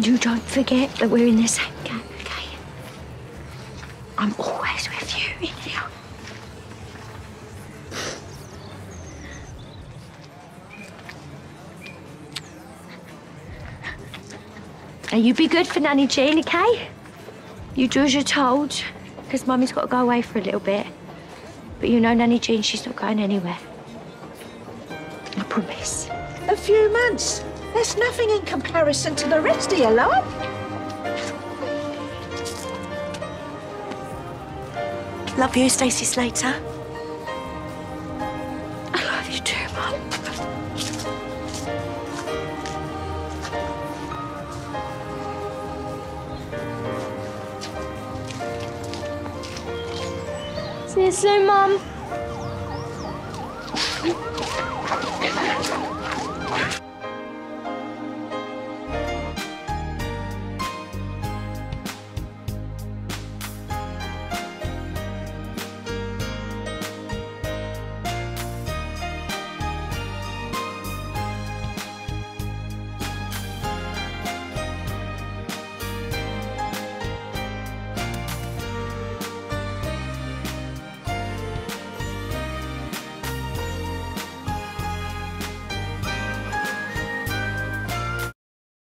You don't forget that we're in the same game, okay? I'm always with you in here. Now you be good for Nanny Jean, okay? You do as you're told, because Mummy's got to go away for a little bit. But you know Nanny Jean, she's not going anywhere. I promise. A few months. There's nothing in comparison to the rest of your life. Love you, Stacey Slater. I love you too, Mum. See you soon, Mum.